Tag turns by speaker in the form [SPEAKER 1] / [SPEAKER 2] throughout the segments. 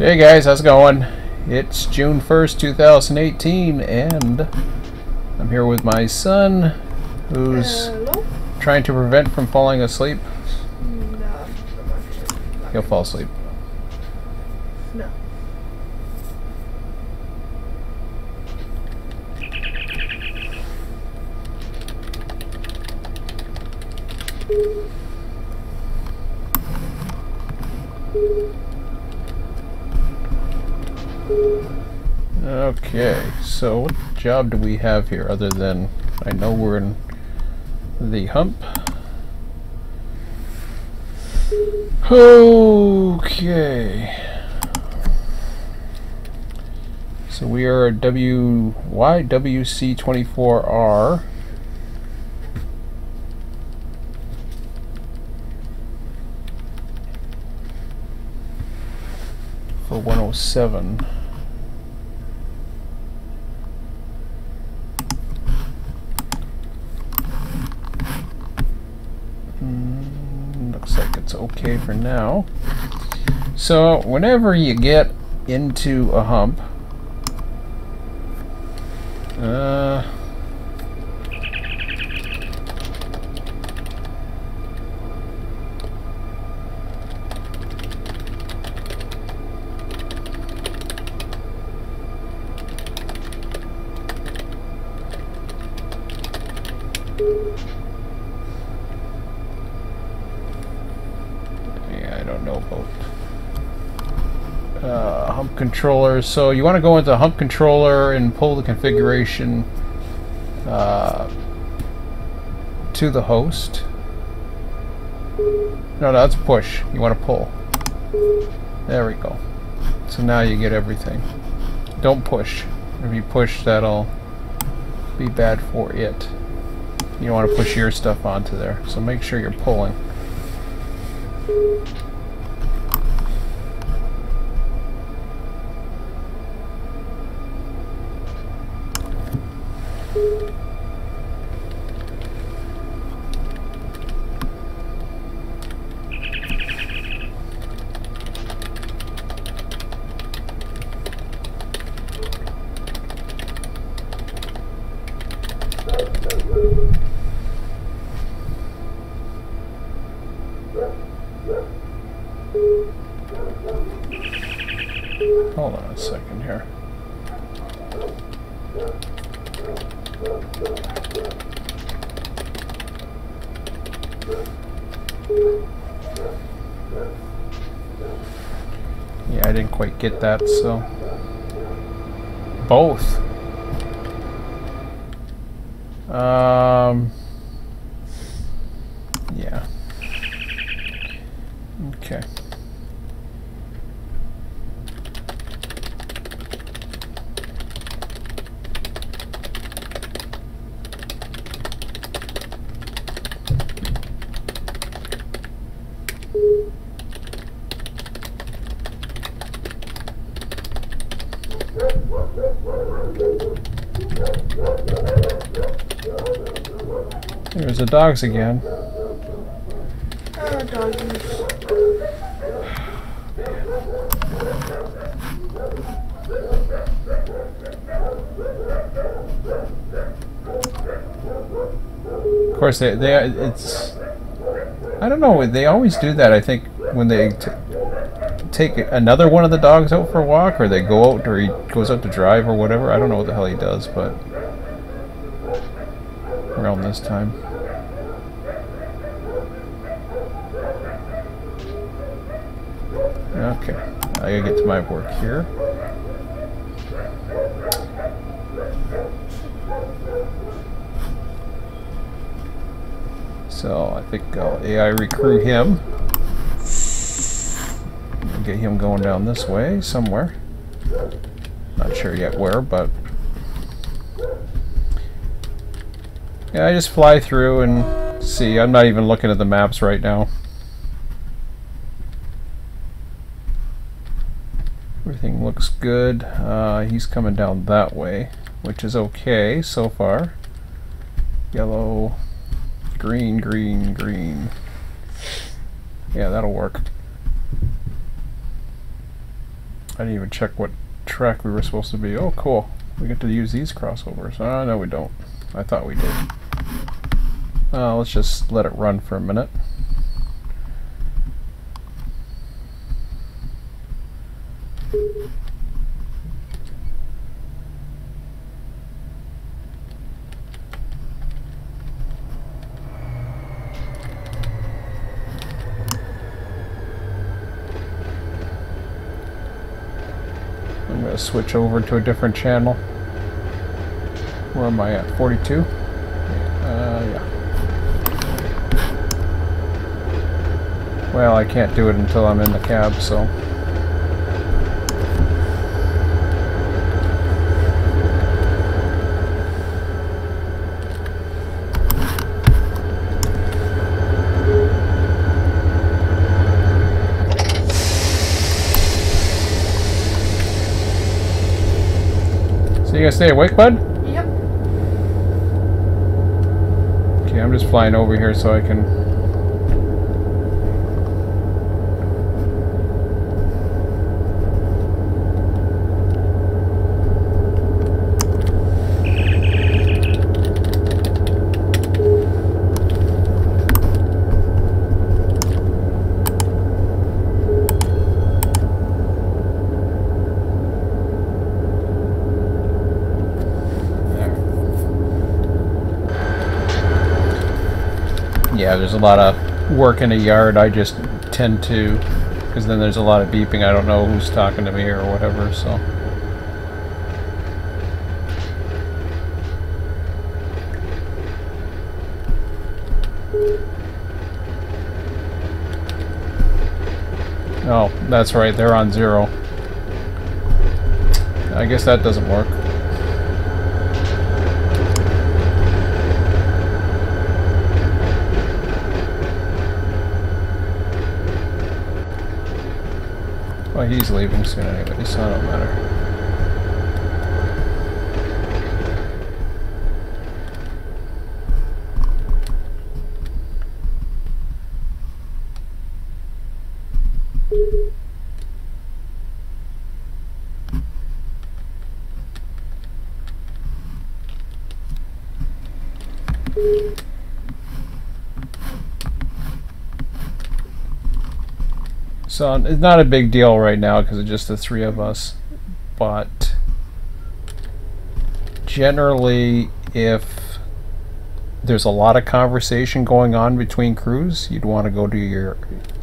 [SPEAKER 1] Hey guys, how's it going? It's June 1st, 2018, and I'm here with my son, who's
[SPEAKER 2] Hello?
[SPEAKER 1] trying to prevent from falling asleep.
[SPEAKER 2] No.
[SPEAKER 1] He'll fall asleep.
[SPEAKER 2] No.
[SPEAKER 1] Okay, so what job do we have here other than I know we're in the hump? Okay. So we are W YWC 24R. For 107. Mm, looks like it's okay for now. So whenever you get into a hump, uh, yeah, I don't know about hump controllers. So you want to go into hump controller and pull the configuration uh, to the host. No, no, that's push. You want to pull. There we go. So now you get everything. Don't push. If you push, that'll be bad for it. You don't want to push your stuff onto there. So make sure you're pulling. Hold on a second here. Yeah, I didn't quite get that, so. Both. Um. Yeah. Okay. There's the dogs again.
[SPEAKER 2] Doggies.
[SPEAKER 1] Of course, they they it's. I don't know. They always do that. I think when they take another one of the dogs out for a walk, or they go out, or he goes out to drive, or whatever. I don't know what the hell he does, but around this time. Here. So I think uh, I'll AI recruit him. Get him going down this way somewhere. Not sure yet where, but yeah, I just fly through and see. I'm not even looking at the maps right now. Everything looks good. Uh, he's coming down that way, which is okay so far. Yellow, green, green, green. Yeah, that'll work. I didn't even check what track we were supposed to be. Oh, cool. We get to use these crossovers. Oh, no, we don't. I thought we did. Uh, let's just let it run for a minute. Switch over to a different channel. Where am I at? 42? Uh, yeah. Well, I can't do it until I'm in the cab, so... you gonna stay awake, bud?
[SPEAKER 2] Yep.
[SPEAKER 1] Okay, I'm just flying over here so I can... Yeah, there's a lot of work in a yard. I just tend to, because then there's a lot of beeping. I don't know who's talking to me or whatever, so. Oh, that's right, they're on zero. I guess that doesn't work. He's leaving soon anyway, so it don't matter. So it's not a big deal right now because it's just the three of us. But generally, if there's a lot of conversation going on between crews, you'd want to go to your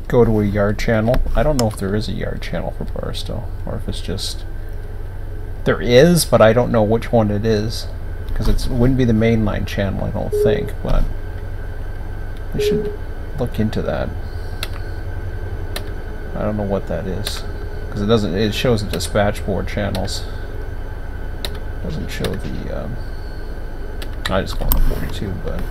[SPEAKER 1] go to a yard channel. I don't know if there is a yard channel for Barstow or if it's just there is, but I don't know which one it is because it wouldn't be the mainline channel. I don't think, but I should look into that. I don't know what that is because it doesn't. It shows the dispatch board channels. Doesn't show the. Um, I just call it 42, but.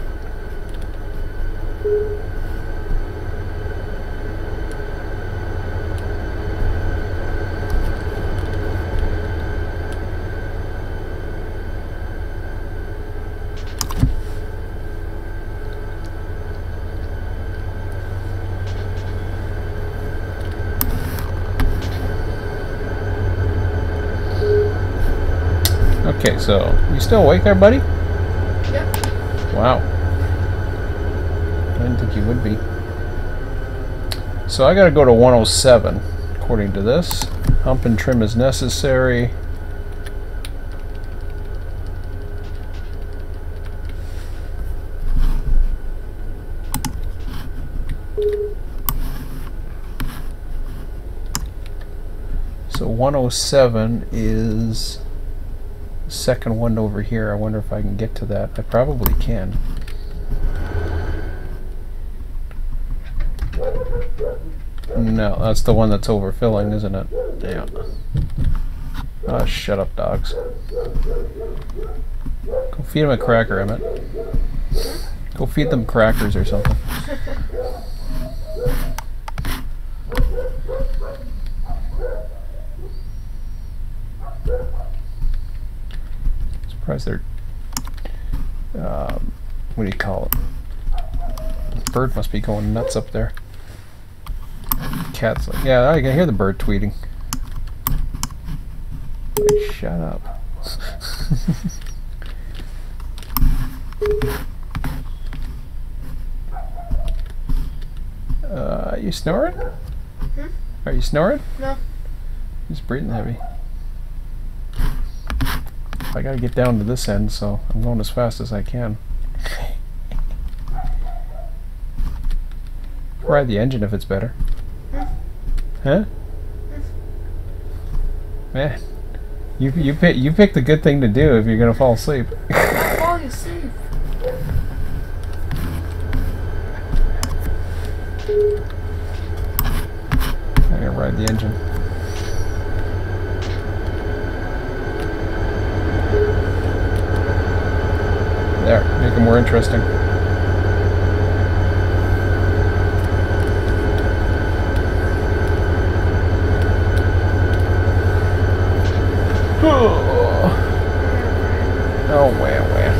[SPEAKER 1] Okay, so you still awake there, buddy?
[SPEAKER 2] Yep.
[SPEAKER 1] Wow. I didn't think you would be. So I gotta go to 107, according to this. Hump and trim is necessary. So 107 is second one over here. I wonder if I can get to that. I probably can. No, that's the one that's overfilling, isn't it? Yeah. Oh, shut up, dogs. Go feed them a cracker, Emmett. Go feed them crackers or something. Surprised they're. Um, what do you call it? The bird must be going nuts up there. Cat's like, yeah, I can hear the bird tweeting. Like, shut up. uh, you snoring?
[SPEAKER 2] Hmm?
[SPEAKER 1] Are you snoring?
[SPEAKER 2] No.
[SPEAKER 1] Just breathing heavy. I gotta get down to this end, so I'm going as fast as I can. Ride the engine if it's better. Huh? Man, you you pick you picked a good thing to do if you're gonna fall asleep.
[SPEAKER 2] Fall asleep.
[SPEAKER 1] I'm gonna ride the engine. There, make it more interesting. Oh. oh, wah, wah.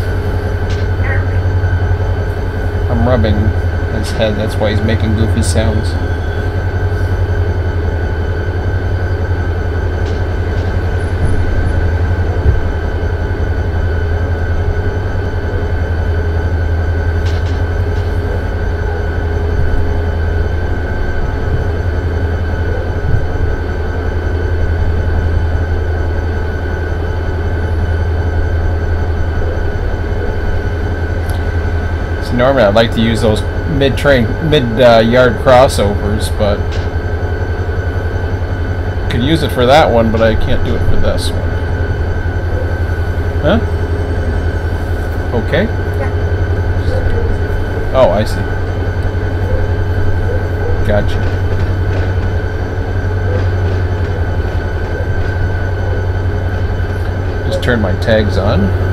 [SPEAKER 1] I'm rubbing his head, that's why he's making goofy sounds. Normally I'd like to use those mid-train, mid-yard uh, crossovers, but could use it for that one, but I can't do it for this one. Huh? Okay.
[SPEAKER 2] Yeah.
[SPEAKER 1] Oh, I see. Gotcha. Just turn my tags on.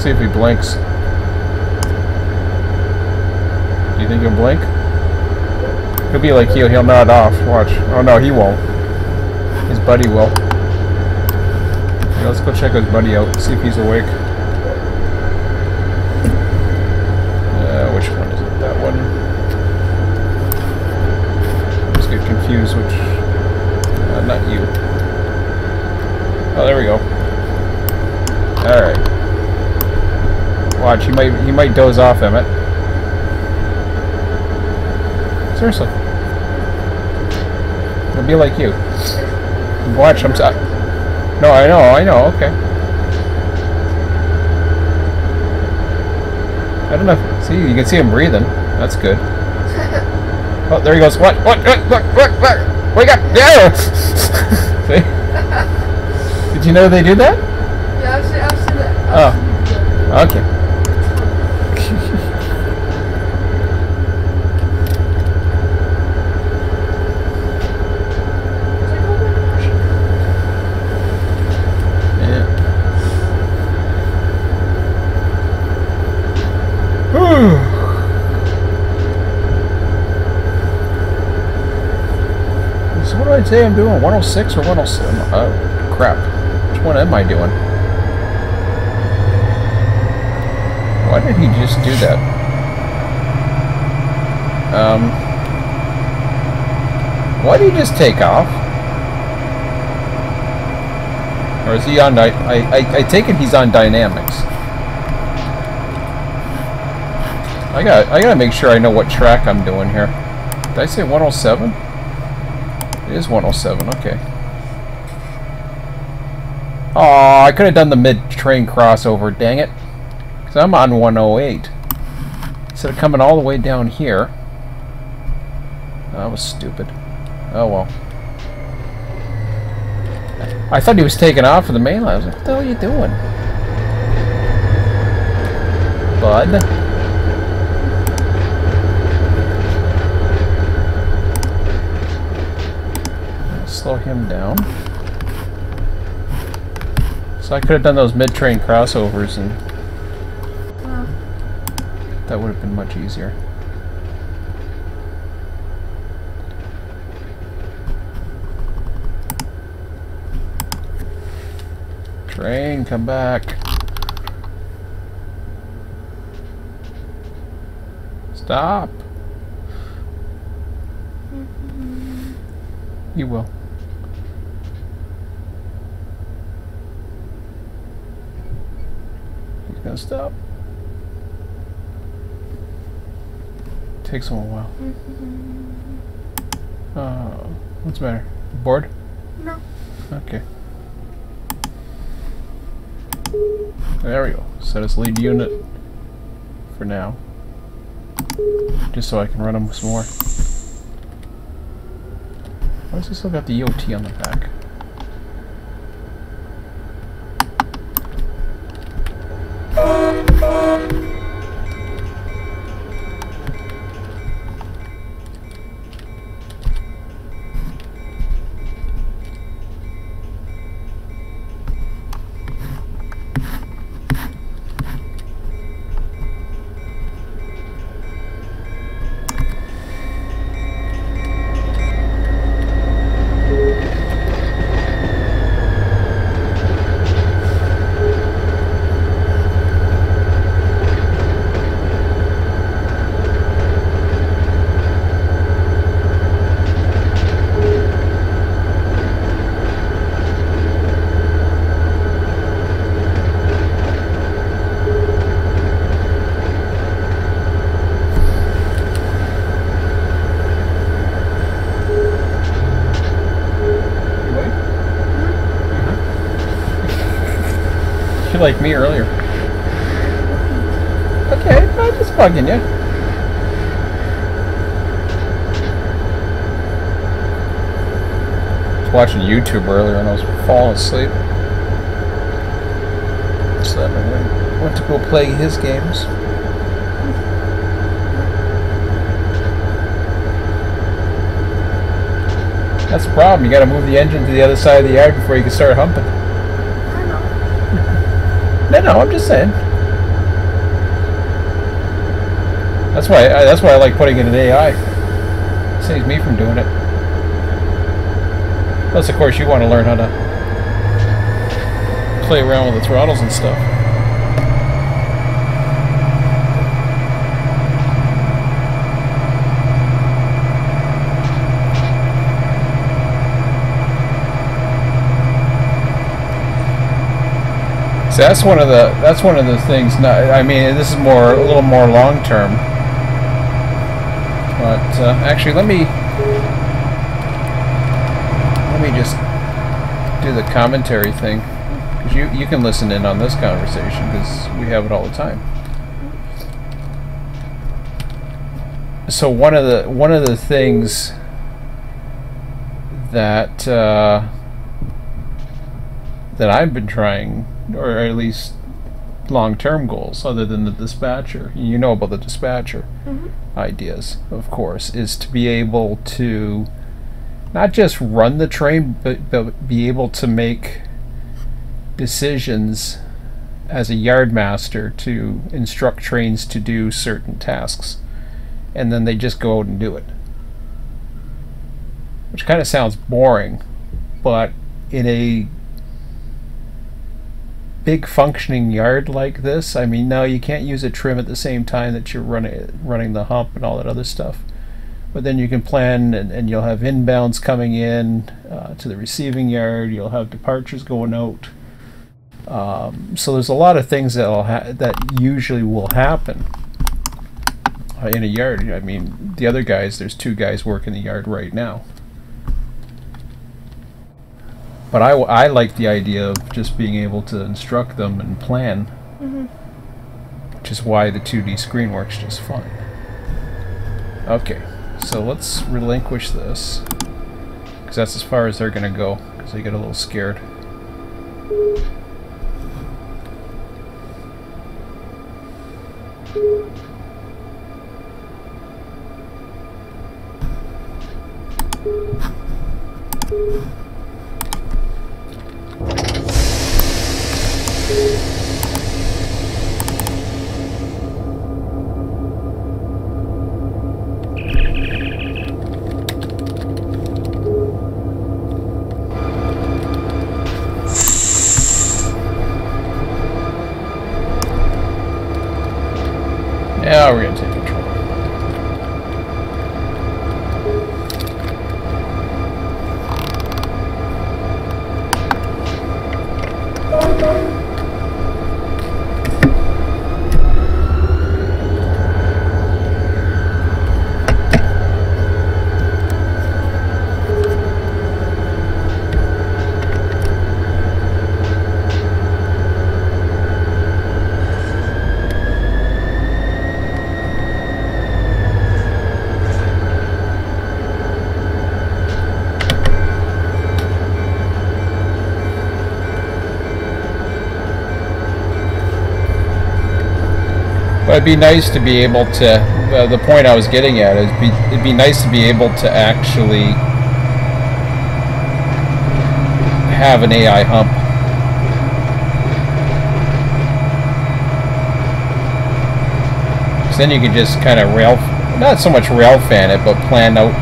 [SPEAKER 1] See if he blinks. Do you think he'll blink? He'll be like you, he'll nod off. Watch. Oh no, he won't. His buddy will. Yeah, let's go check his buddy out, see if he's awake. Uh, which one is it? That one. I just get confused which... Uh, not you. Oh, there we go. Alright. Watch, he might he might doze off, Emmett. Seriously. He'll be like you. Watch, I'm sorry. No, I know, I know, okay. I don't know. See, you can see him breathing. That's good. Oh, there he goes. What? What? What? What? What? what? Wake up! Yeah! see? Did you know they do that?
[SPEAKER 2] Yeah, I've seen, I've seen that.
[SPEAKER 1] Oh.
[SPEAKER 2] I've seen that.
[SPEAKER 1] Okay.
[SPEAKER 2] It's like, oh my gosh.
[SPEAKER 1] Yeah. Whew. I say I'm doing? 106 or 107? Oh, crap. Which one am I doing? Why did he just do that? Um... Why did he just take off? Or is he on... I, I, I, I take it he's on dynamics. I got I gotta make sure I know what track I'm doing here. Did I say 107? It is 107, okay. Oh, I could have done the mid-train crossover, dang it. Because I'm on 108. Instead of coming all the way down here. That was stupid. Oh well. I thought he was taking off for the main line. I was like, what the hell are you doing? Bud? Slow him down. So I could have done those mid-train crossovers and that would have been much easier. Train, come back. Stop. Mm-hmm. You will. He's gonna stop. Takes a while. Uh, what's the matter? Bored?
[SPEAKER 2] No.
[SPEAKER 1] Okay. There we go. Set as lead unit for now. Just so I can run them some more. Why does it still got the EOT on the back? You like me earlier. Okay, I'm just bugging you. I was watching YouTube earlier and I was falling asleep. So I went to go play his games. That's the problem. You got to move the engine to the other side of the yard before you can start humping. No, no, I'm just saying. That's why. I, that's why I like putting it in AI. Saves me from doing it. Plus, of course, you want to learn how to play around with the throttles and stuff. So that's one of the that's one of the things. Not, I mean, this is more a little more long term. But uh, actually, let me let me just do the commentary thing because you you can listen in on this conversation because we have it all the time. So one of the one of the things that uh, that I've been trying, or at least long-term goals, other than the dispatcher. You know about the dispatcher
[SPEAKER 2] Mhm.
[SPEAKER 1] ideas, of course, is to be able to not just run the train, but, but be able to make decisions as a yard master to instruct trains to do certain tasks, and then they just go out and do it. Which kind of sounds boring, but in a big functioning yard like this, I mean, now you can't use a trim at the same time that you're running running the hump and all that other stuff. But then you can plan, and, and you'll have inbounds coming in uh, to the receiving yard. You'll have departures going out. Um, so there's a lot of things that that usually will happen uh, in a yard. I mean, the other guys, there's two guys working the yard right now. But I, I like the idea of just being able to instruct them and plan
[SPEAKER 2] Mhm.
[SPEAKER 1] which is why the 2D screen works just fine. Okay, so let's relinquish this, because that's as far as they're going to go, because they get a little scared. Be nice to be able to. Uh, the point I was getting at is, be, it'd be nice to be able to actually have an AI hump. 'Cause then you could just kind of rail, not so much rail fan it, but plan out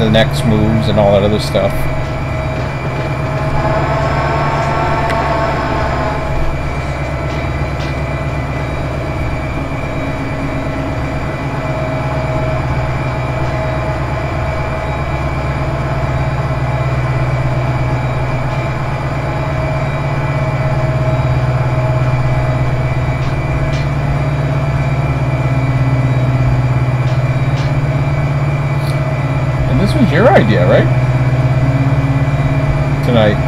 [SPEAKER 1] the next moves and all that other stuff. And this was your idea, right? Tonight,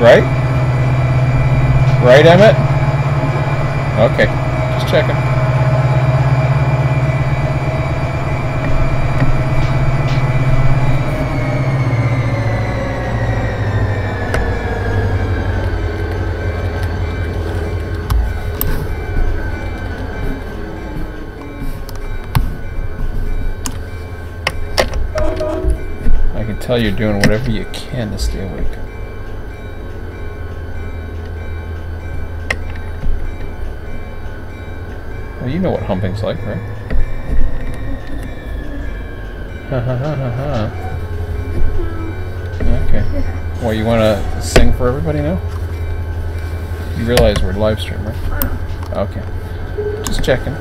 [SPEAKER 1] right? Right, Emmett? Okay, just checking. I can tell you're doing whatever you can to stay awake. Well, you know what humping's like, right? Ha ha ha ha ha. Okay. Well, you want to sing for everybody now? You realize we're live stream, right? Okay. Just checking.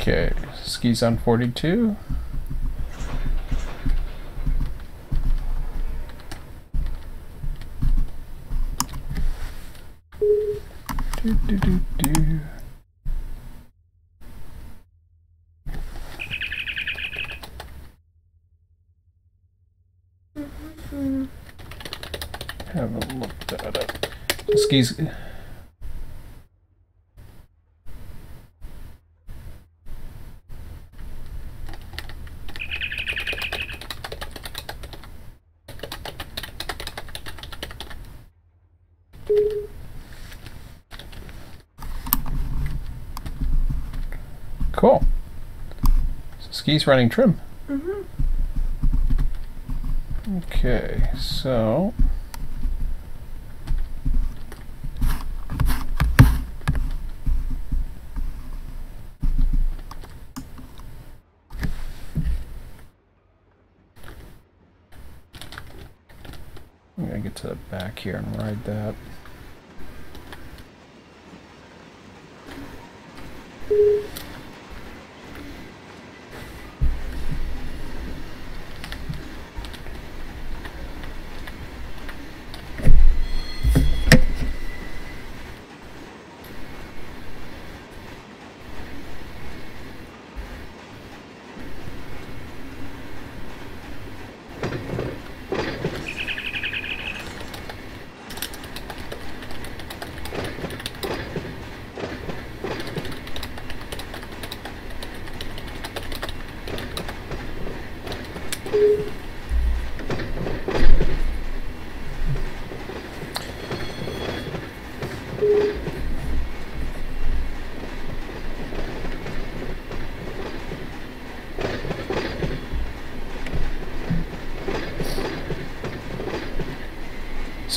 [SPEAKER 1] Okay, skis on 42. Mm-hmm. Do, do, do, do. Haven't looked that up. Skis. Cool. Running trim.
[SPEAKER 2] Mm-hmm.
[SPEAKER 1] Okay, so I'm gonna get to the back here and ride that.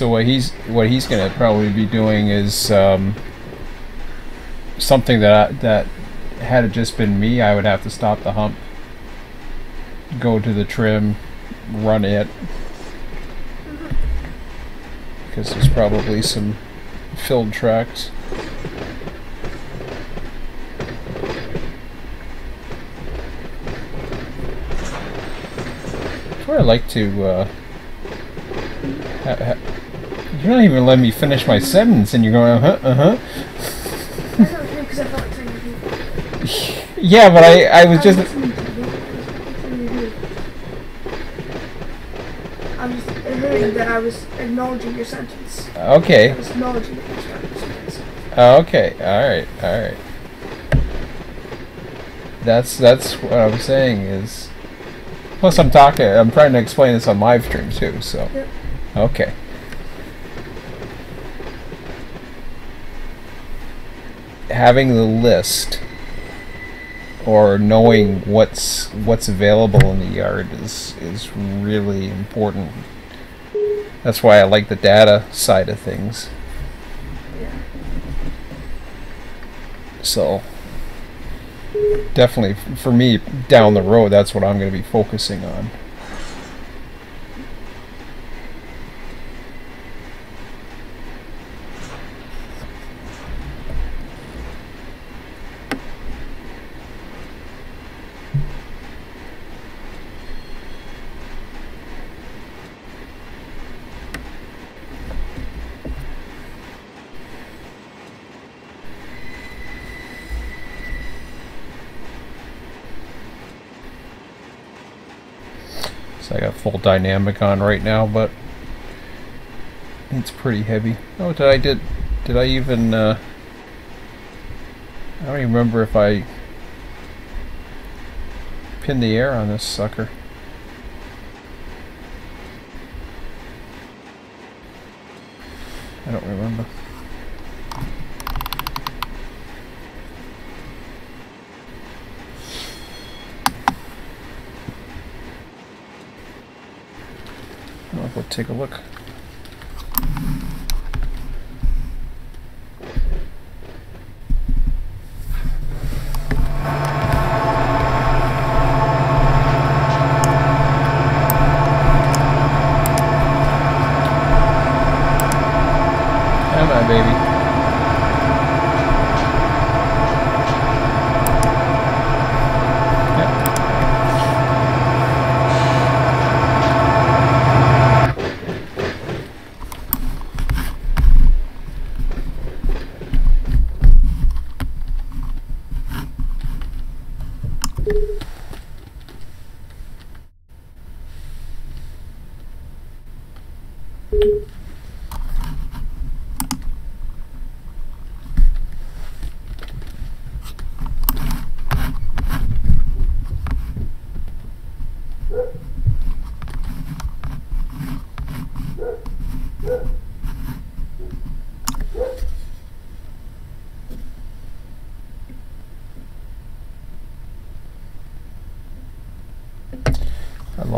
[SPEAKER 1] So what he's what he's gonna probably be doing is um, something that I, that had it just been me, I would have to stop the hump, go to the trim, run it, because there's probably some filled tracks. Where I like to. Uh, ha- ha- you're not even letting me finish my sentence, and you're going, uh huh, uh huh.
[SPEAKER 2] I don't because I felt like.
[SPEAKER 1] Yeah, but I, I was just.
[SPEAKER 2] listening to you. I was listening to you. I was admitting that I was acknowledging your sentence. I
[SPEAKER 1] Okay.
[SPEAKER 2] was acknowledging your sentence.
[SPEAKER 1] Okay. All right. All right. That's that's what I'm saying is. Plus, I'm talking. I'm trying to explain this on live stream too. So.
[SPEAKER 2] Yep.
[SPEAKER 1] Okay. Having the list or knowing what's what's available in the yard is is really important. That's why I like the data side of things. So definitely for me down the road that's what I'm going to be focusing on. So I got full dynamic on right now, but it's pretty heavy. Oh, did I did did I even uh I don't even remember if I pinned the air on this sucker. I don't remember. I'll go take a look.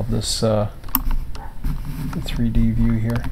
[SPEAKER 1] This uh, the 3D view here.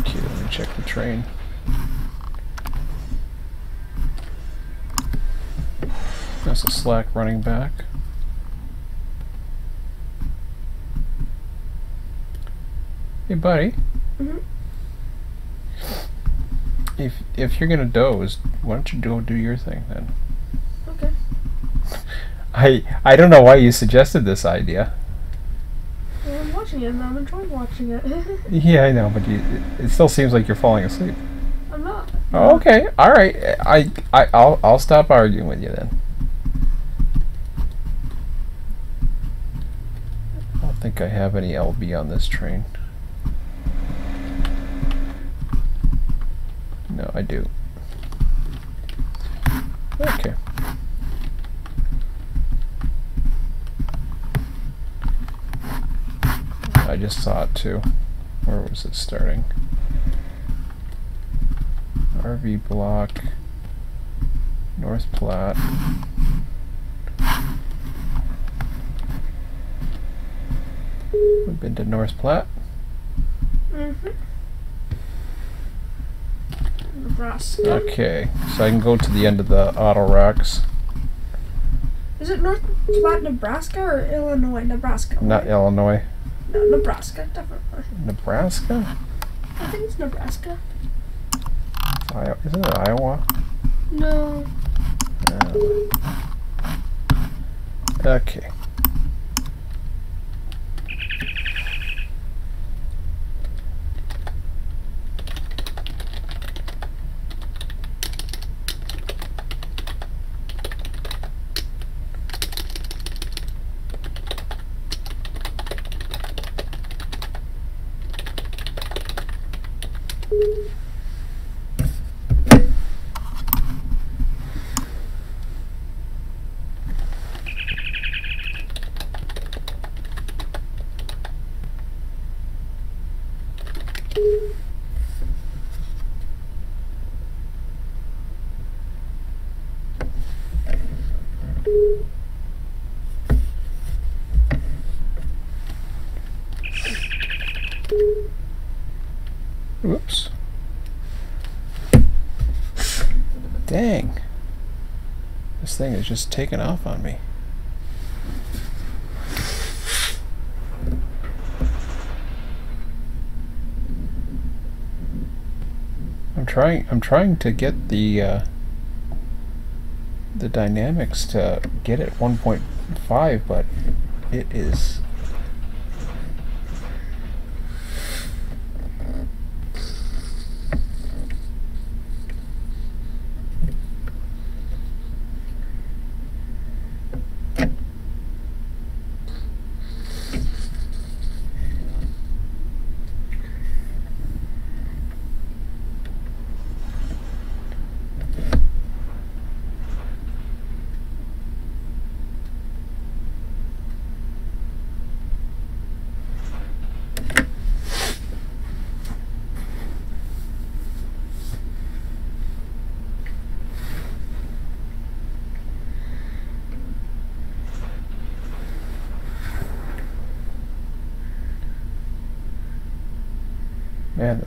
[SPEAKER 1] Okay, let me check the train. That's a slack running back. Hey, buddy.
[SPEAKER 2] Mhm.
[SPEAKER 1] If if you're gonna doze, why don't you go do your thing then?
[SPEAKER 2] Okay.
[SPEAKER 1] I I don't know why you suggested this idea.
[SPEAKER 2] Well, I'm watching it and I'm enjoying watching it.
[SPEAKER 1] Yeah, I know, but you, it- it still seems like you're falling asleep.
[SPEAKER 2] I'm not.
[SPEAKER 1] Oh, okay, all right. I I I'll I'll stop arguing with you then. I don't I have any LB on this train. No, I do. Okay. I just saw it too. Where was it starting? RV block, North Platte. We've been to North Platte.
[SPEAKER 2] Mm-hmm. Nebraska.
[SPEAKER 1] Okay, so I can go to the end of the auto racks.
[SPEAKER 2] Is it North Platte, Nebraska or Illinois, Nebraska?
[SPEAKER 1] Not
[SPEAKER 2] right?
[SPEAKER 1] Illinois.
[SPEAKER 2] No, Nebraska, definitely.
[SPEAKER 1] Nebraska?
[SPEAKER 2] I think it's Nebraska.
[SPEAKER 1] Isn't it Iowa?
[SPEAKER 2] No.
[SPEAKER 1] Uh, okay. Oops. Dang. This thing is just taking off on me. I'm trying I'm trying to get the uh, the dynamics to get it 1.5 but it is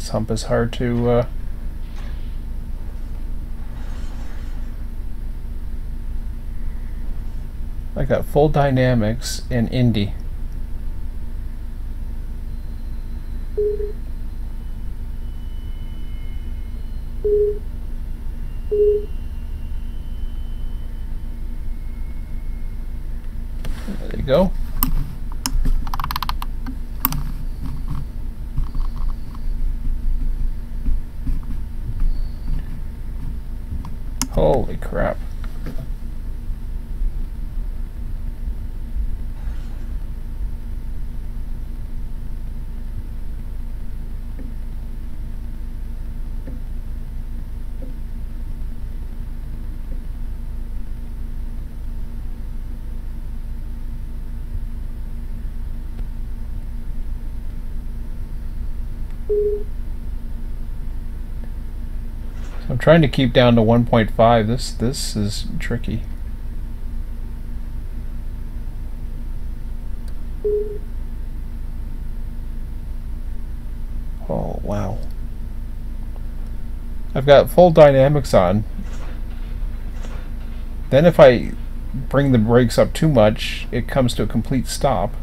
[SPEAKER 1] this hump is hard to. Uh... I got full dynamics and Indy. There you go. Holy crap. I'm trying to keep down to 1.5. This this is tricky. Oh, wow. I've got full dynamics on. Then if I bring the brakes up too much, it comes to a complete stop.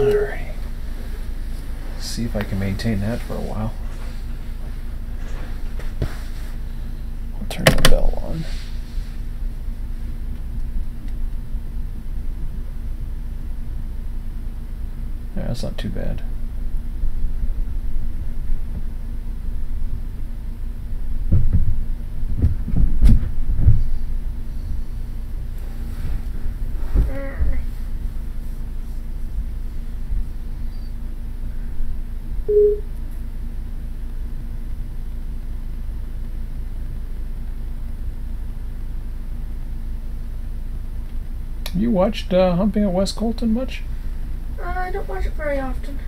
[SPEAKER 1] Alright. See if I can maintain that for a while. I'll turn the bell on. Yeah, that's not too bad. You watched uh, Humping at West Colton much?
[SPEAKER 2] Uh, I don't watch it very often.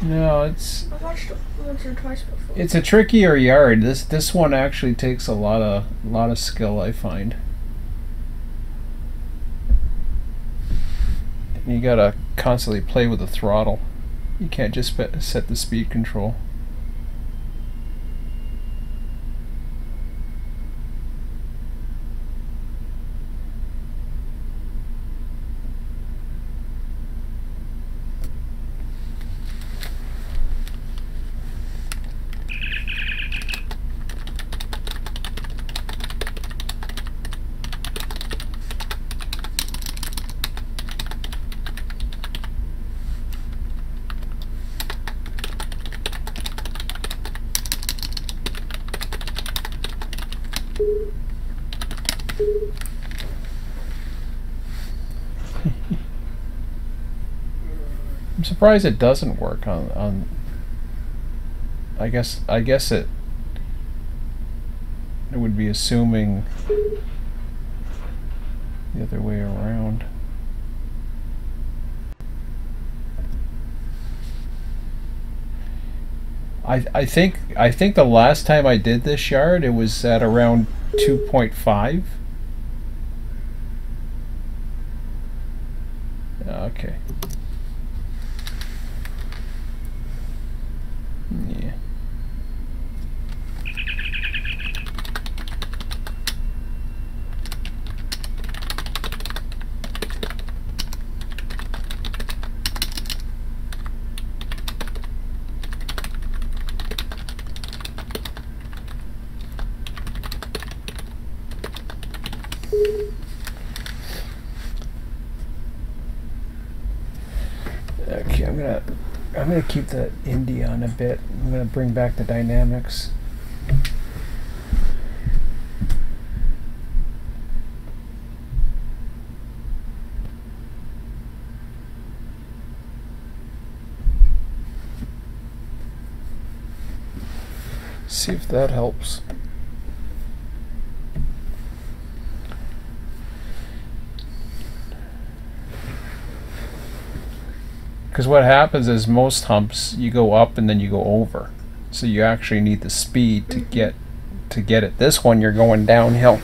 [SPEAKER 1] No, it's
[SPEAKER 2] I've watched it once or twice before.
[SPEAKER 1] it's a trickier yard. This this one actually takes a lot of lot of skill, I find. You gotta constantly play with the throttle. You can't just set the speed control. I'm surprised it doesn't work on on. I guess I guess it. It would be assuming the other way around. I I think I think the last time I did this yard it was at around 2.5. to Indian a bit. I'm going to bring back the dynamics. See if that helps. What happens is most humps you go up and then you go over, so you actually need the speed to get to get it. This one you're going downhill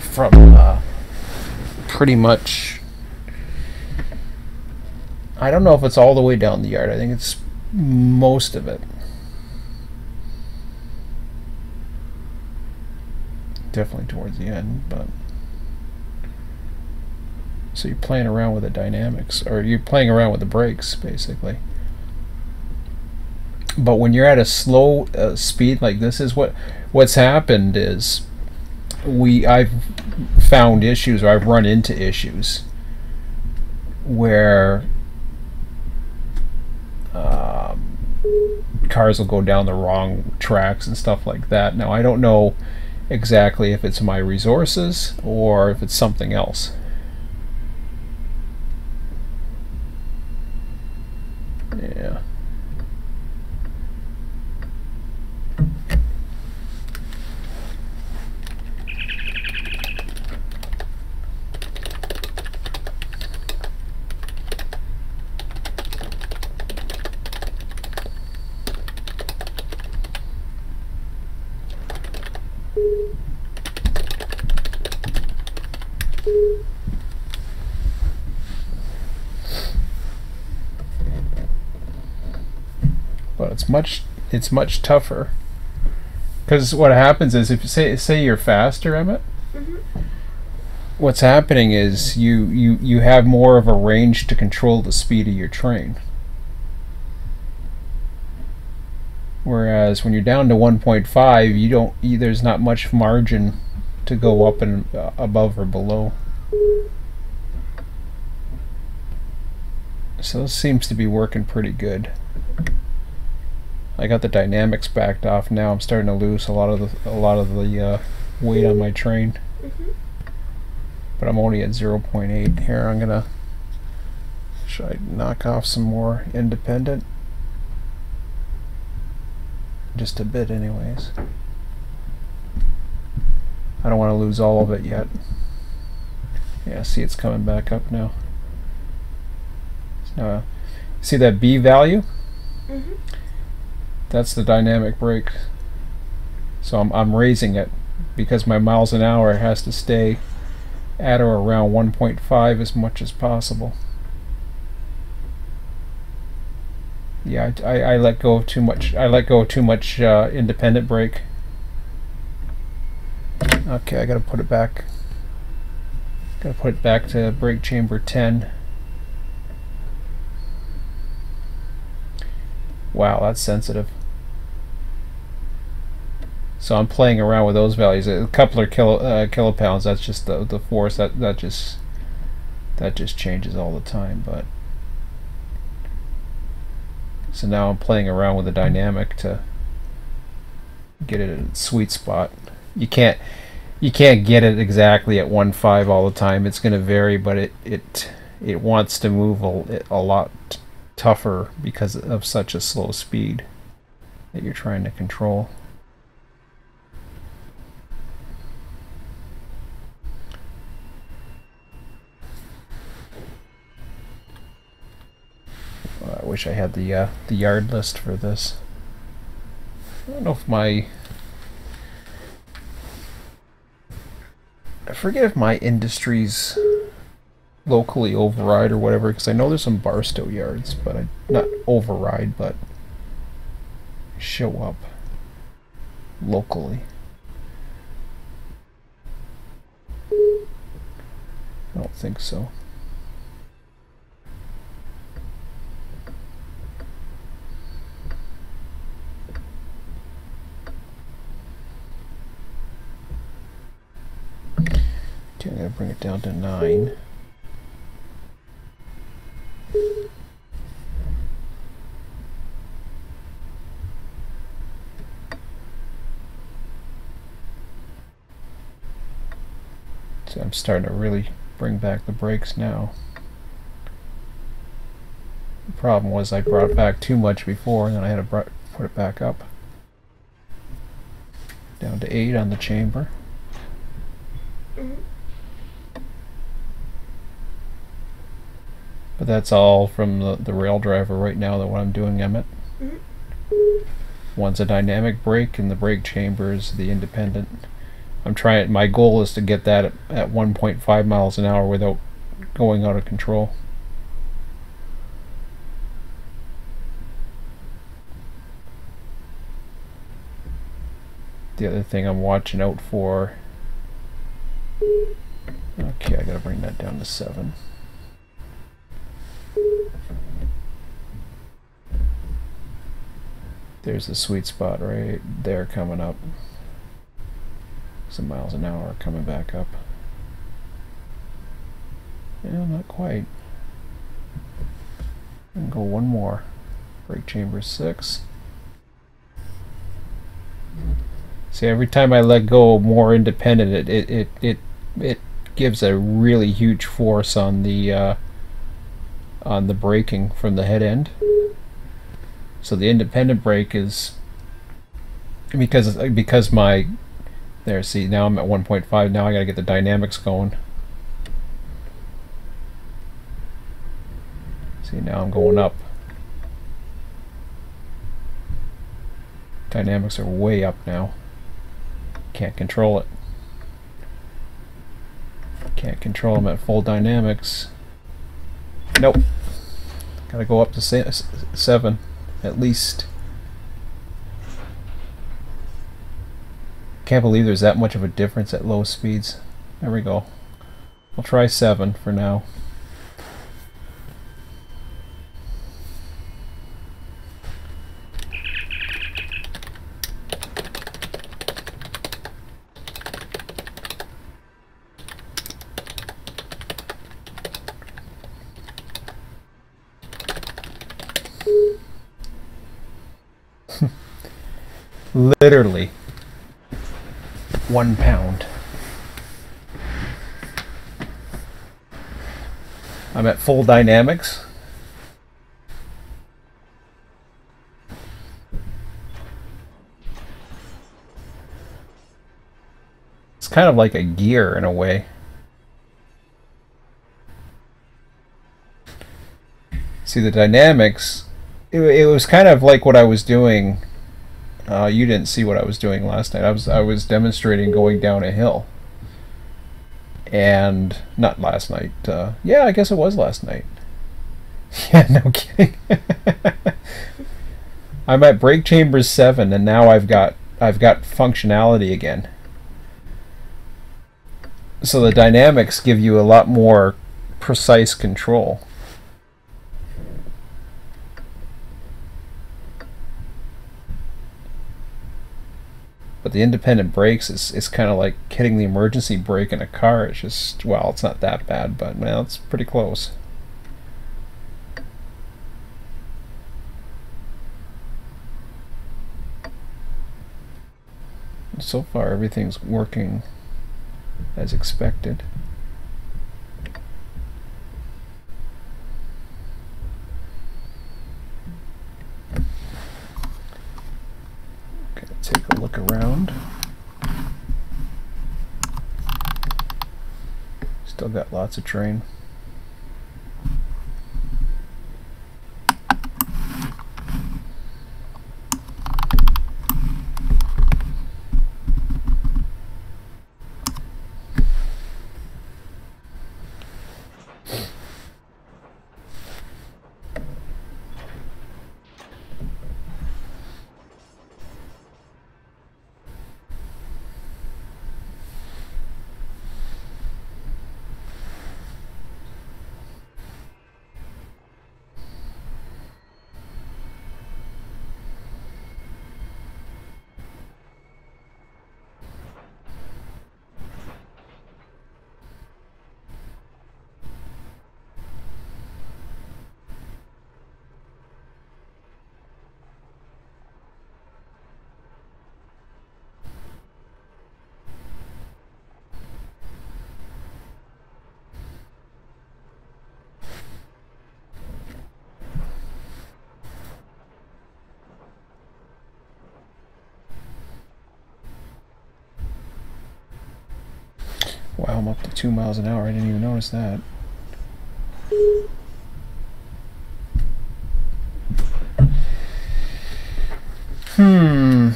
[SPEAKER 1] from uh, pretty much. I don't know if it's all the way down the yard. I think it's most of it. Definitely towards the end, but. So you're playing around with the dynamics, or you're playing around with the brakes, basically. But when you're at a slow uh, speed like this, is what what's happened is we I've found issues, or I've run into issues where um, cars will go down the wrong tracks and stuff like that. Now I don't know exactly if it's my resources or if it's something else. Yeah. but it's much it's much tougher. Because what happens is if you say say you're faster Emmett
[SPEAKER 2] Mhm.
[SPEAKER 1] what's happening is you you you have more of a range to control the speed of your train. Whereas when you're down to 1.5 you don't there's not much margin to go up and uh, above or below. So this seems to be working pretty good I got the dynamics backed off now. I'm starting to lose a lot of the a lot of the uh, weight on my train.
[SPEAKER 2] Mhm.
[SPEAKER 1] But I'm only at 0.8 here. I'm gonna should I knock off some more independent? Just a bit, anyways. I don't want to lose all of it yet. Yeah, see, it's coming back up now. So, uh, see that B value?
[SPEAKER 2] Mhm.
[SPEAKER 1] That's the dynamic brake. So I'm, I'm raising it because my miles an hour has to stay at or around 1.5 as much as possible. Yeah, I, I, I let go of too much. I let go of too much uh, independent brake. Okay, I gotta put it back. Gotta put it back to brake chamber 10. Wow, that's sensitive. So I'm playing around with those values. A couple of kilo uh, kilopounds. That's just the the force. That that just that just changes all the time. But so now I'm playing around with the dynamic to get it at sweet spot. You can't you can't get it exactly at 1.5 all the time. It's going to vary, but it it it wants to move a, a lot tougher because of such a slow speed that you're trying to control. I wish I had the uh, the yard list for this. I don't know if my I forget if my industries locally override or whatever because I know there's some Barstow yards, but I not override, but show up locally. I don't think so. I'm gonna bring it down to nine. So I'm starting to really bring back the brakes now. The problem was I brought it back too much before and then I had to put it back up. Down to 8 on the chamber.
[SPEAKER 2] Mhm.
[SPEAKER 1] But that's all from the, the rail driver right now that what I'm doing, Emmett.
[SPEAKER 2] Mhm.
[SPEAKER 1] One's a dynamic brake and the brake chamber is the independent. I'm trying my goal is to get that at, at 1.5 miles an hour without going out of control. The other thing I'm watching out for Okay, I gotta bring that down to 7. There's the sweet spot right there coming up. Some miles an hour coming back up. Yeah, not quite. And go one more. Brake chamber six. See, every time I let go more independent, it it it it, gives a really huge force on the uh, on the braking from the head end. So the independent brake is because because my there see now I'm at 1.5 now I got to get the dynamics going. See now I'm going up. Dynamics are way up now. Can't control it. Can't control them at full dynamics. Nope. Gotta go up to 7 at least. Can't believe there's that much of a difference at low speeds. There we go. We'll try 7 for now. Literally one pound. I'm at full dynamics. It's kind of like a gear in a way. See the dynamics, it, it was kind of like what I was doing uh, you didn't see what I was doing last night. I was I was demonstrating going down a hill, and not last night. Uh, yeah, I guess it was last night. Yeah, no kidding. I'm at brake chambers seven, and now I've got I've got functionality again. So the dynamics give you a lot more precise control. But the independent brakes is, is kind of like hitting the emergency brake in a car. It's just, well, it's not that bad, but well, it's pretty close. So far, everything's working as expected. take a look around. Still got lots of train. Two miles an hour. I didn't even notice that. Hmm.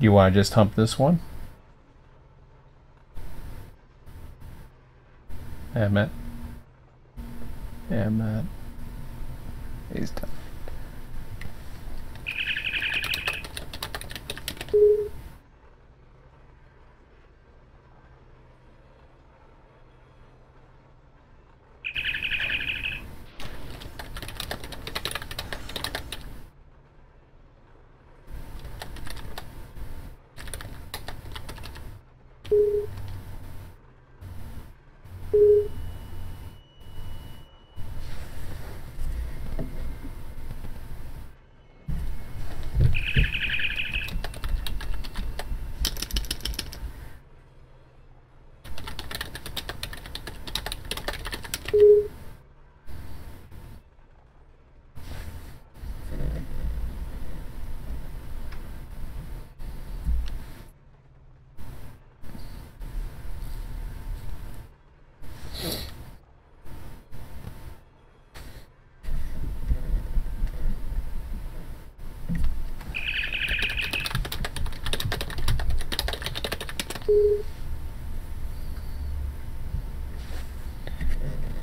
[SPEAKER 1] You want to just hump this one? Yeah, Matt. Yeah, Matt. He's done.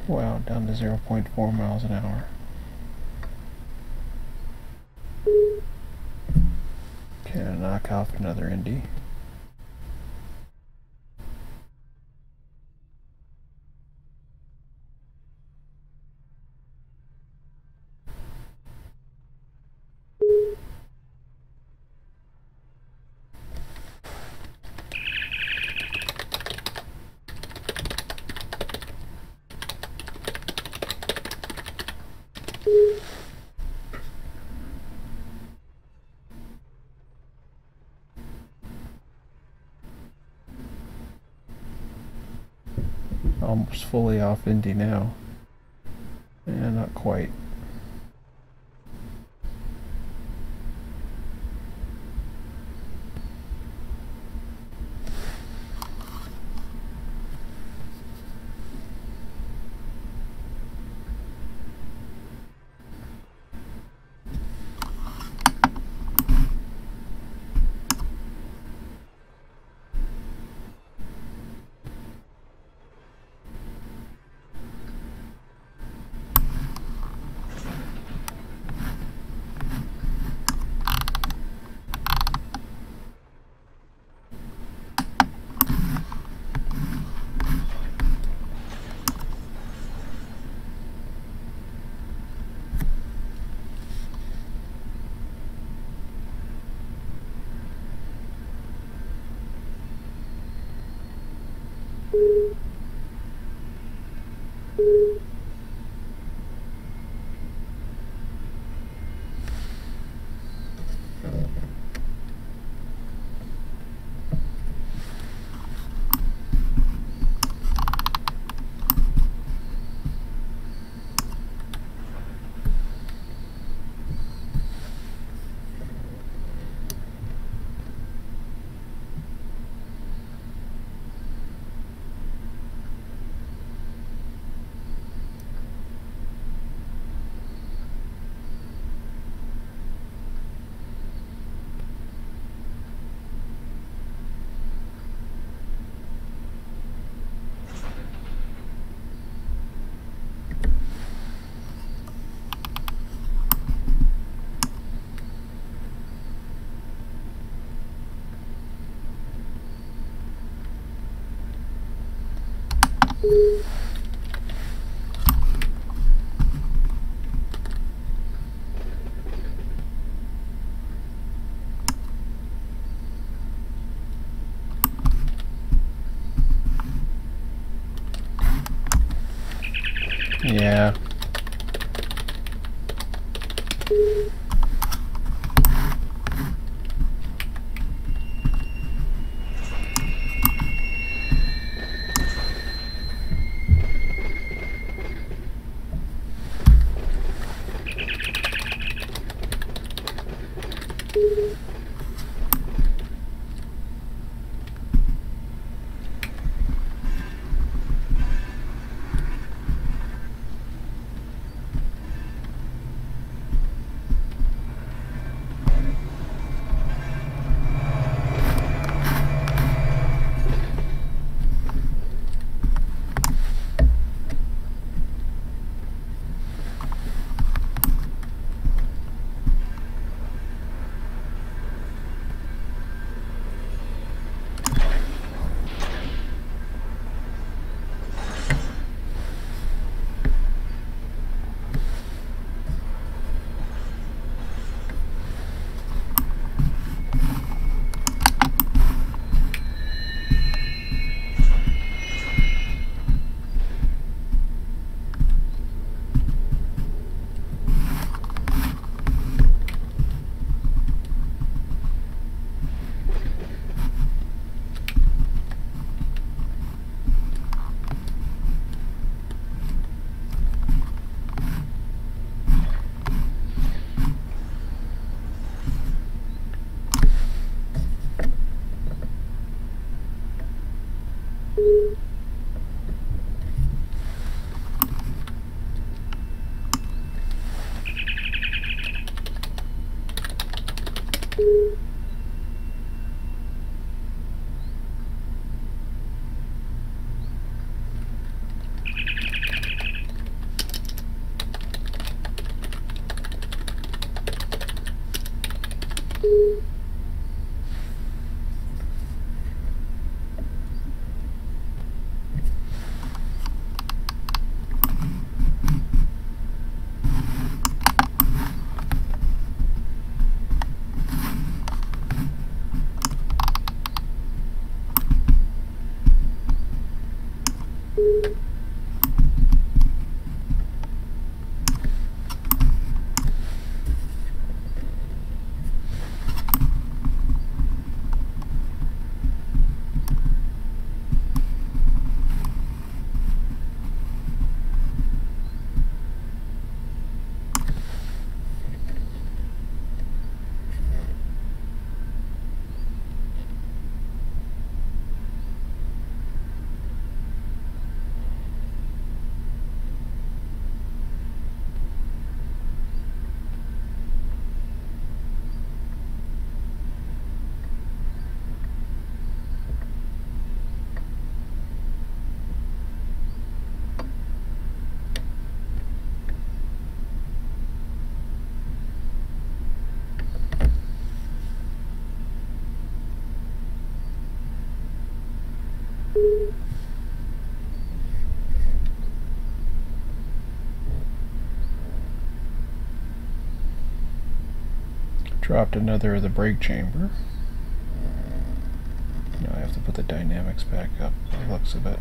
[SPEAKER 1] Wow, to 0.4 miles an hour. Okay, knock off another Indy. almost fully off Indy now. Yeah, not quite. Yeah. Dropped another of the brake chamber. Now I have to put the dynamics back up, the looks of it.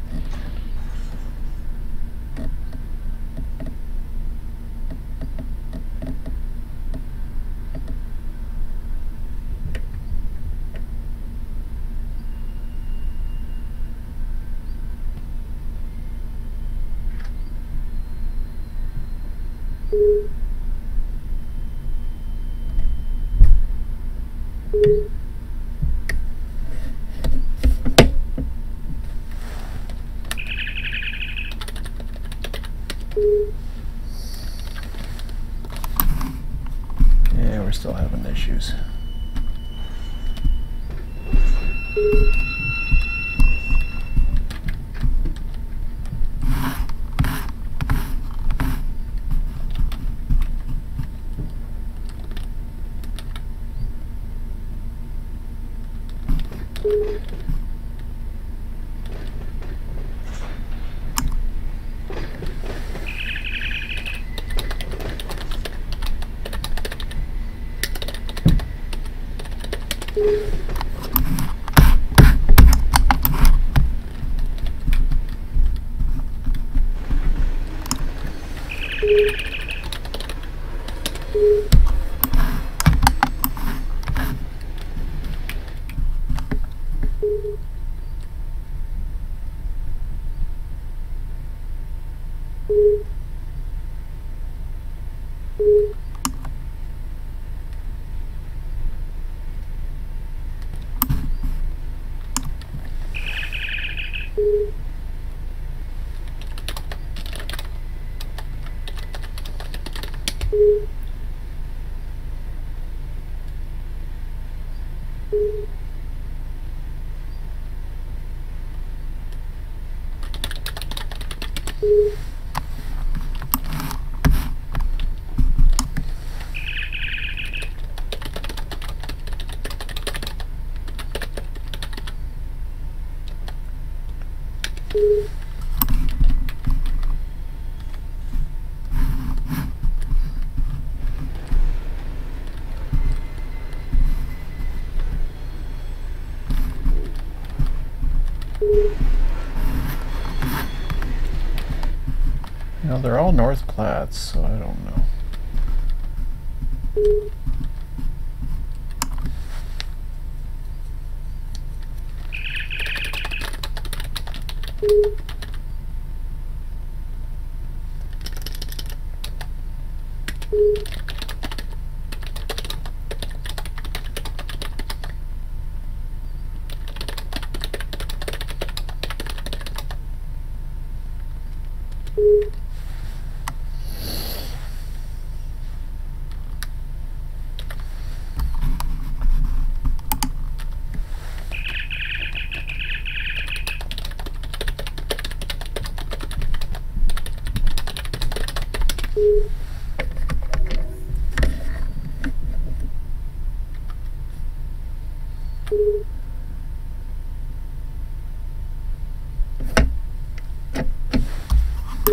[SPEAKER 1] They're all North Plattes, so I don't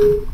[SPEAKER 1] It's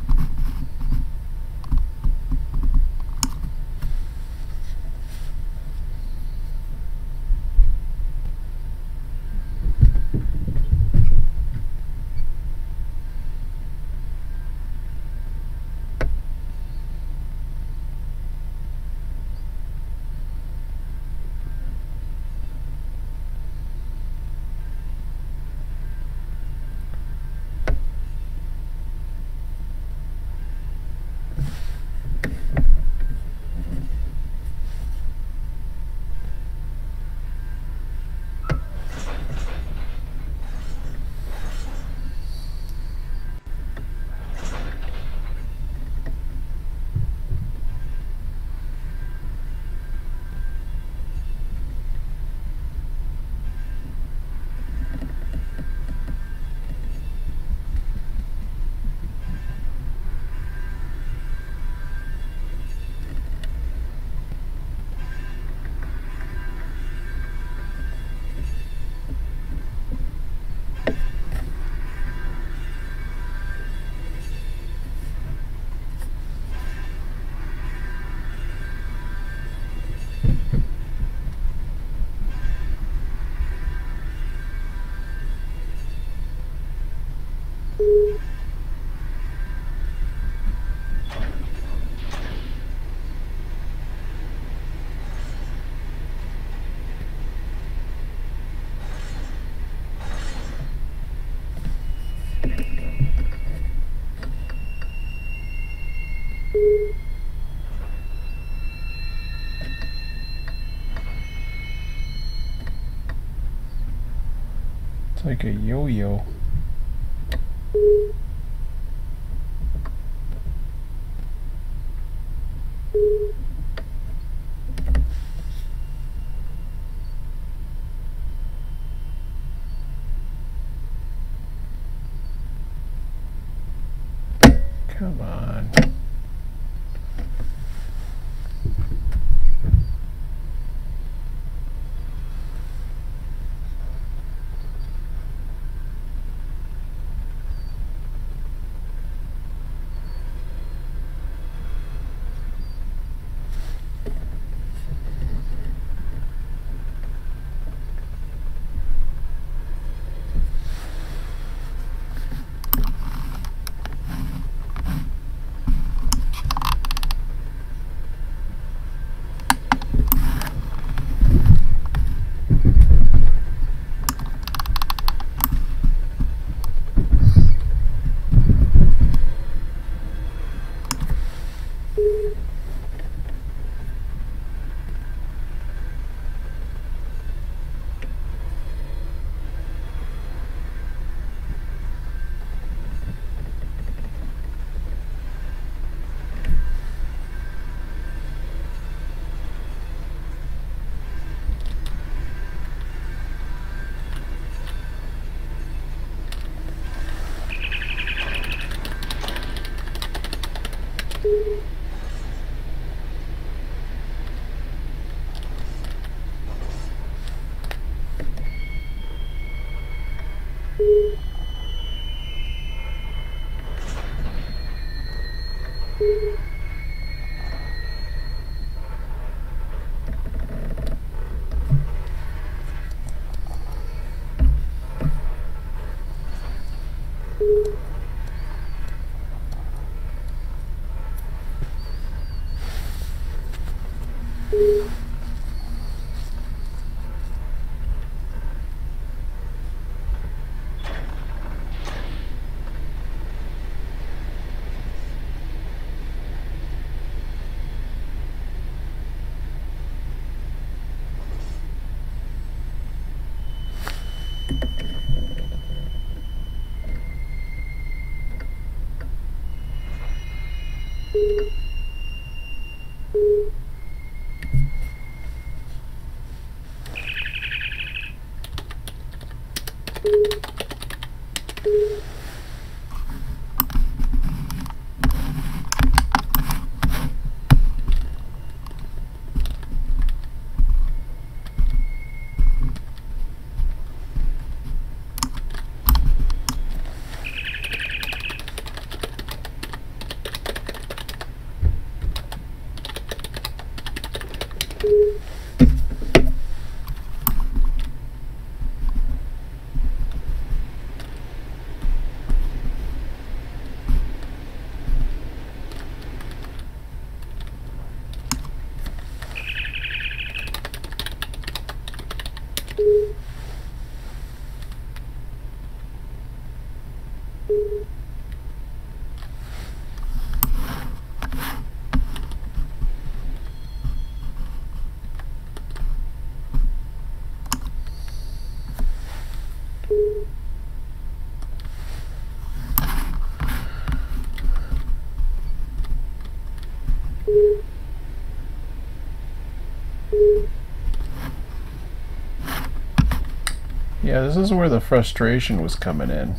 [SPEAKER 1] like a yo-yo. Yeah, this is where the frustration was coming in.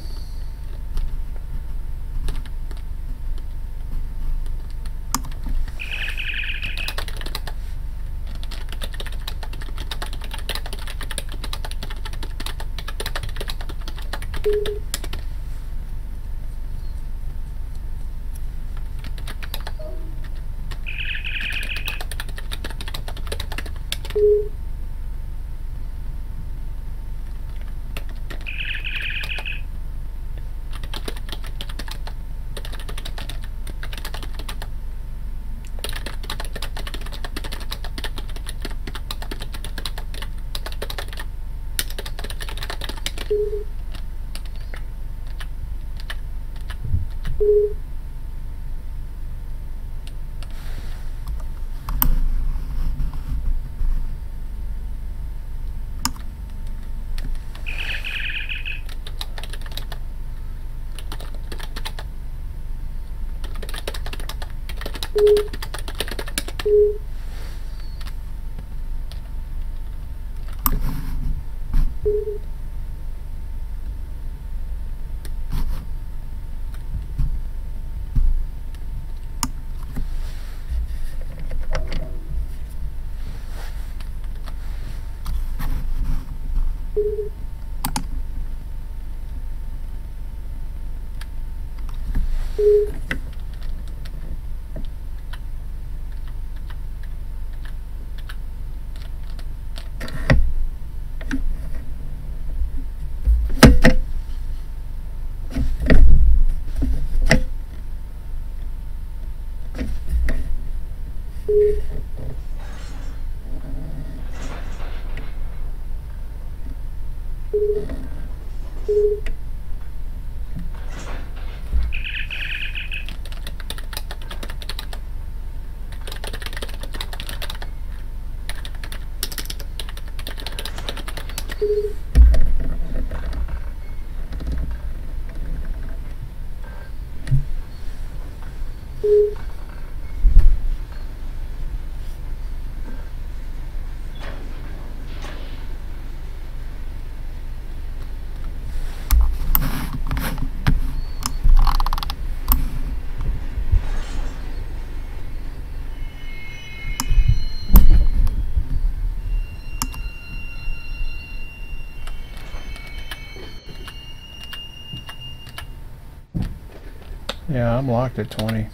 [SPEAKER 1] Yeah, I'm locked at 20.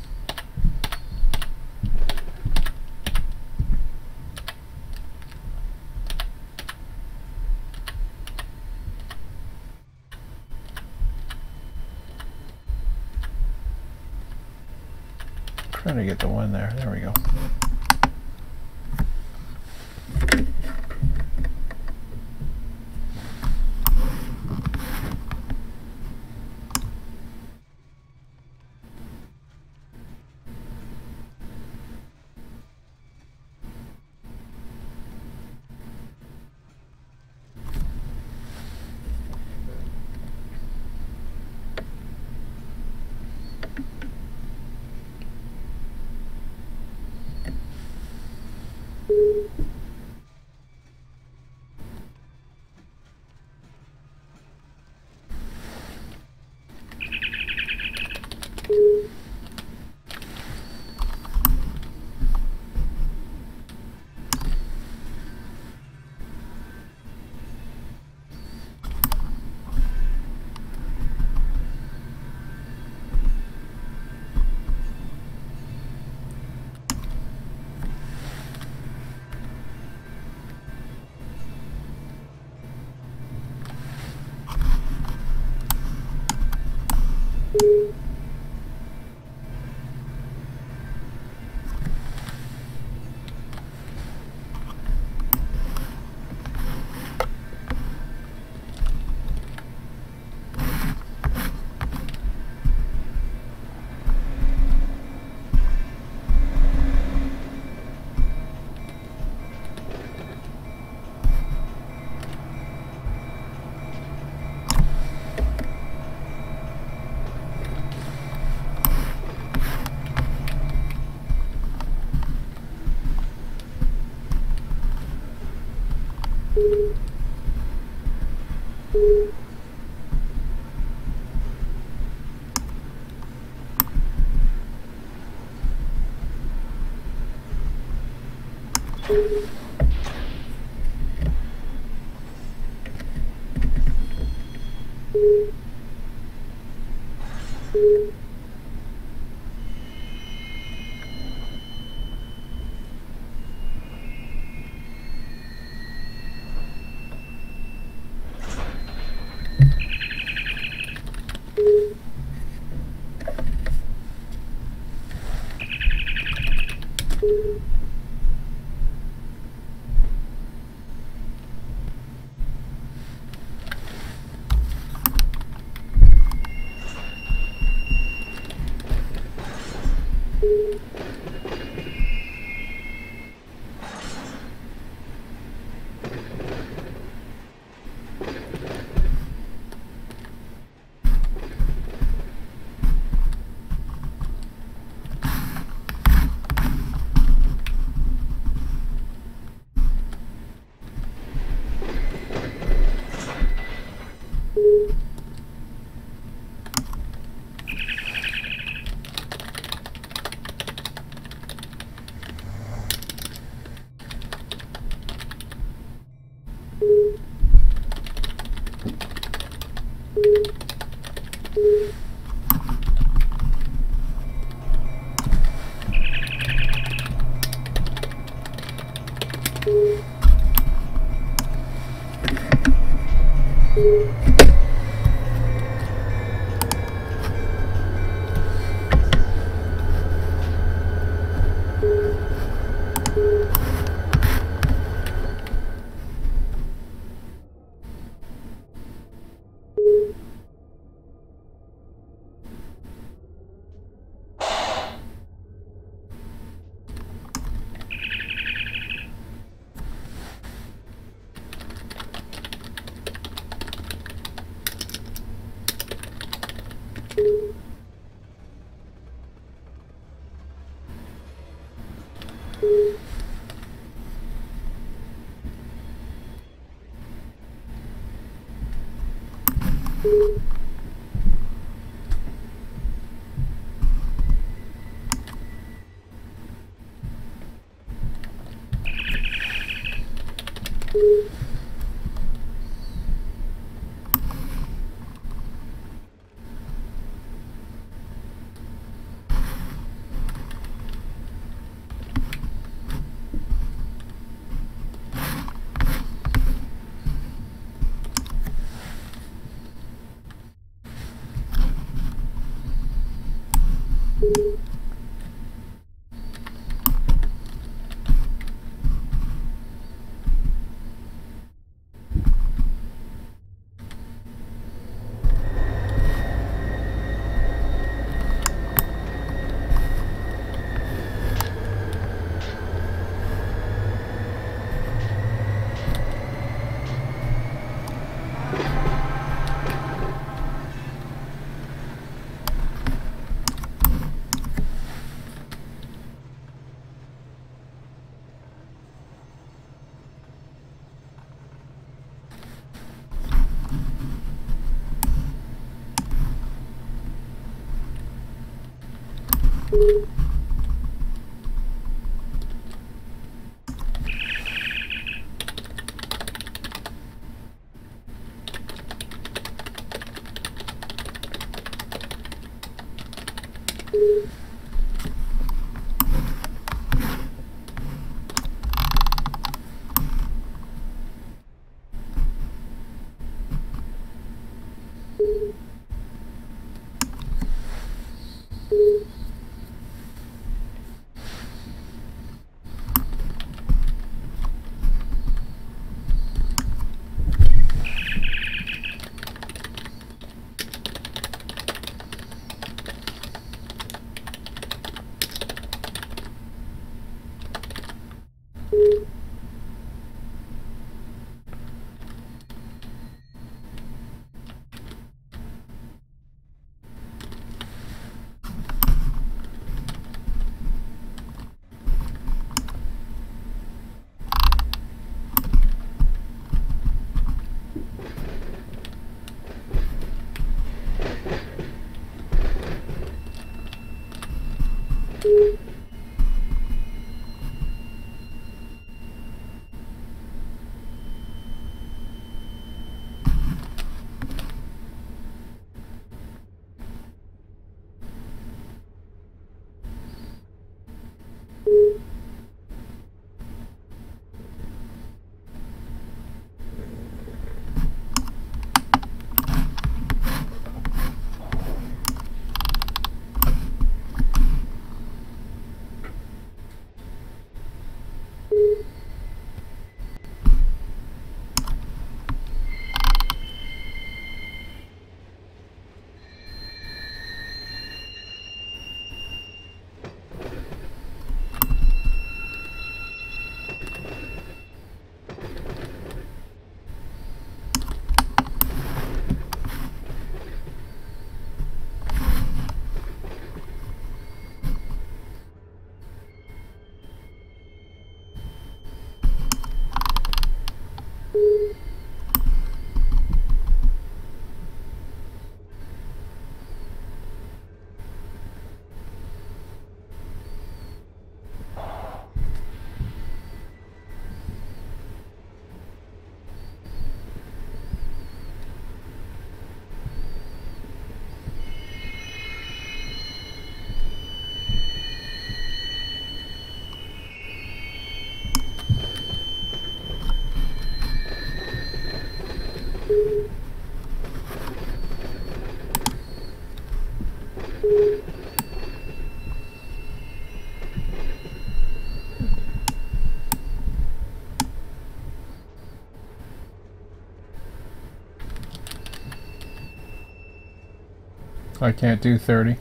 [SPEAKER 1] I can't do 30.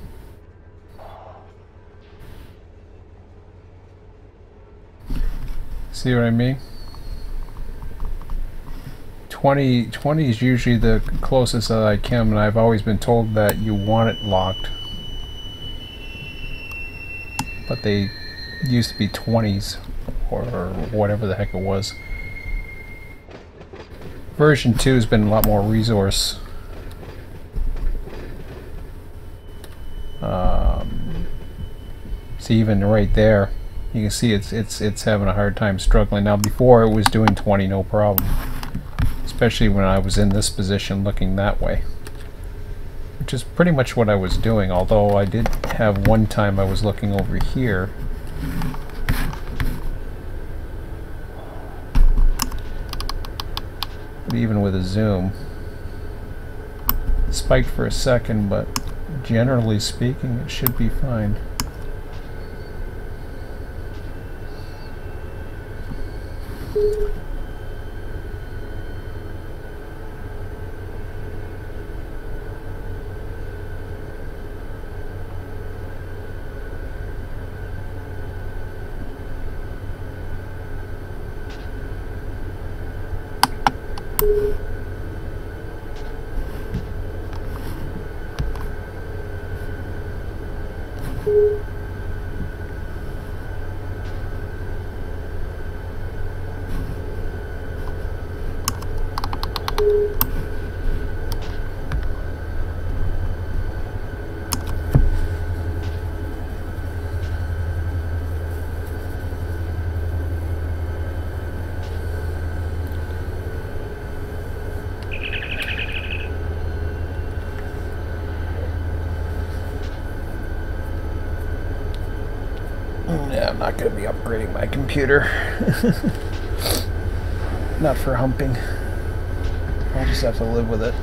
[SPEAKER 1] See what I mean? 20, 20 is usually the closest that I can, and I've always been told that you want it locked. But they used to be 20s, or whatever the heck it was. Version 2 has been a lot more resource. Even right there, you can see it's it's it's having a hard time struggling. Now, before it was doing 20 no problem, especially when I was in this position looking that way, which is pretty much what I was doing. Although I did have one time I was looking over here even with a zoom. Spiked for a second, but generally speaking, it should be fine. Yeah, I'm not going to upgrading my computer. not for humping. I'll just have to live with it.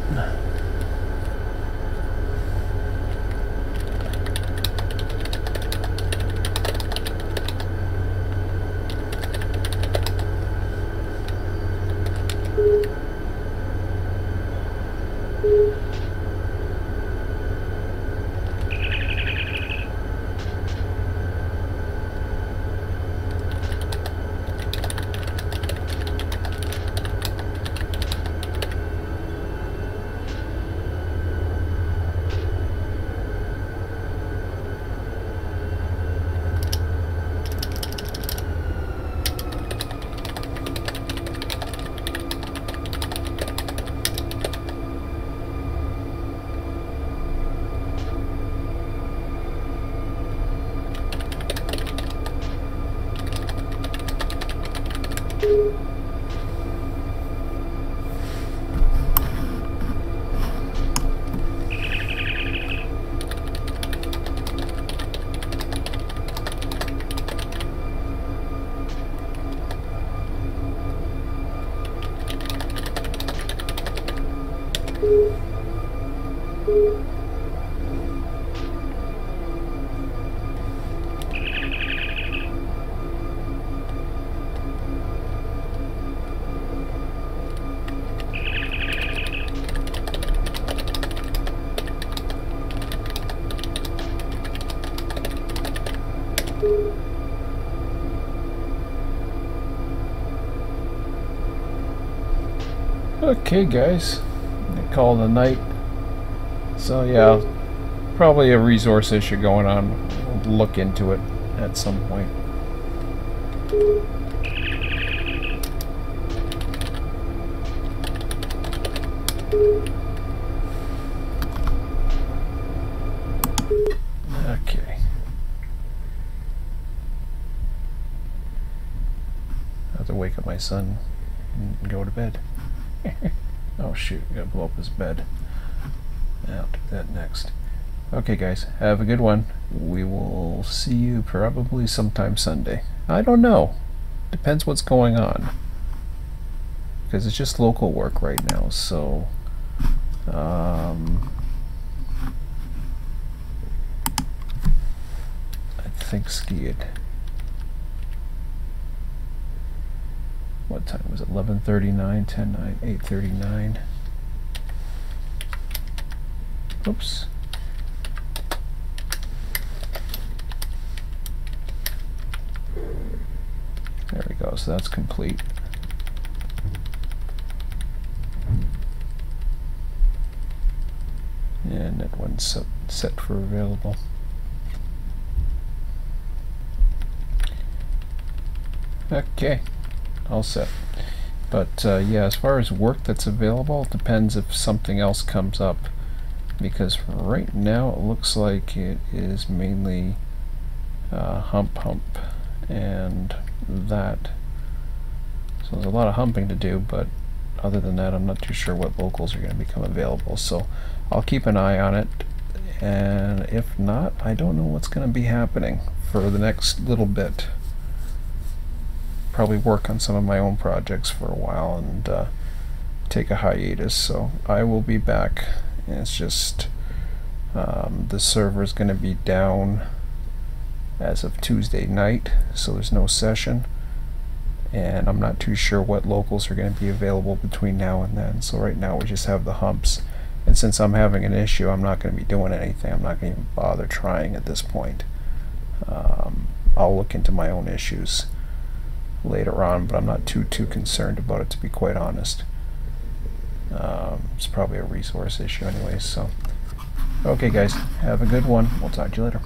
[SPEAKER 1] Okay guys, I call it a night. So yeah, probably a resource issue going on. We'll look into it at some point. Okay. I have to wake up my son and go to bed. oh shoot, gotta blow up his bed. I'll do that next. Okay guys, have a good one. We will see you probably sometime Sunday. I don't know. Depends what's going on. Because it's just local work right now, so... Um, I think skied. what time was it? 11.39, 10.9, 8.39. Oops. There we go, so that's complete. And that one's set, set for available. Okay all set. But uh, yeah, as far as work that's available, it depends if something else comes up. Because right now it looks like it is mainly uh, hump hump and that. So there's a lot of humping to do, but other than that, I'm not too sure what locals are going to become available. So I'll keep an eye on it. And if not, I don't know what's going to be happening for the next little bit probably work on some of my own projects for a while and uh, take a hiatus. So I will be back. It's just um, the server is going to be down as of Tuesday night, so there's no session. And I'm not too sure what locals are going to be available between now and then. So right now we just have the humps. And since I'm having an issue, I'm not going to be doing anything. I'm not going to even bother trying at this point. Um, I'll look into my own issues later on, but I'm not too too concerned about it to be quite honest. Um, it's probably a resource issue anyway, So, okay, guys, have a good one. We'll talk to you later.